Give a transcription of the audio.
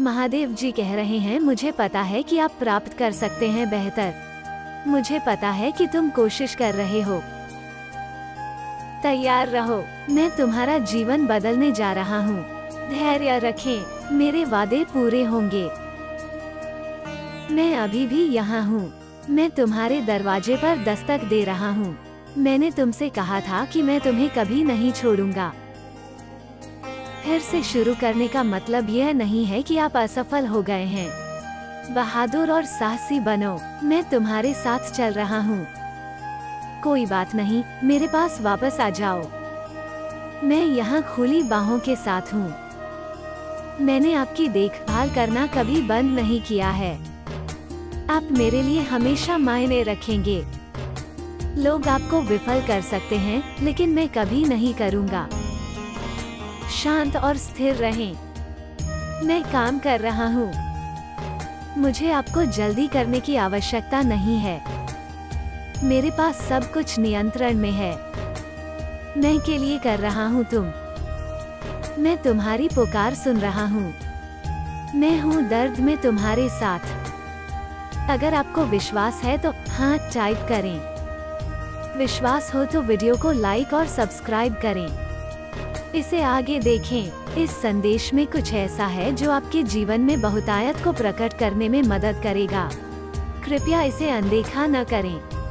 महादेव जी कह रहे हैं, मुझे पता है कि आप प्राप्त कर सकते हैं बेहतर। मुझे पता है कि तुम कोशिश कर रहे हो। तैयार रहो। मैं तुम्हारा जीवन बदलने जा रहा हूँ। धैर्य रखें। मेरे वादे पूरे होंगे। मैं अभी भी यहाँ हूँ। मैं तुम्हारे दरवाजे पर दस्तक दे रहा हूँ। मैंने तुमसे कहा था कि मैं तुम्हें कभी नहीं छोड़ूँगा। फिर से शुरू करने का मतलब यह नहीं है कि आप असफल हो गए हैं। बहादुर और साहसी बनो। मैं तुम्हारे साथ चल रहा हूँ। कोई बात नहीं, मेरे पास वापस आ जाओ। मैं यहाँ खुली बाहों के साथ हूँ। मैंने आपकी देखभाल करना कभी बंद नहीं किया है। आप मेरे लिए हमेशा मायने रखेंगे। लोग आपको विफल कर सकते हैं, लेकिन मैं कभी नहीं करूँगा। शांत और स्थिर रहें। मैं काम कर रहा हूँ। मुझे आपको जल्दी करने की आवश्यकता नहीं है। मेरे पास सब कुछ नियंत्रण में है। मैं के लिए कर रहा हूँ तुम। मैं तुम्हारी पुकार सुन रहा हूँ। मैं हूँ दर्द में तुम्हारे साथ। अगर आपको विश्वास है तो हाँ टाइप करें। विश्वास हो तो वीडियो को लाइक और सब्सक्राइब करें। इसे आगे देखें। इस संदेश में कुछ ऐसा है जो आपके जीवन में बहुतायत को प्रकट करने में मदद करेगा। कृपया इसे अनदेखा न करें।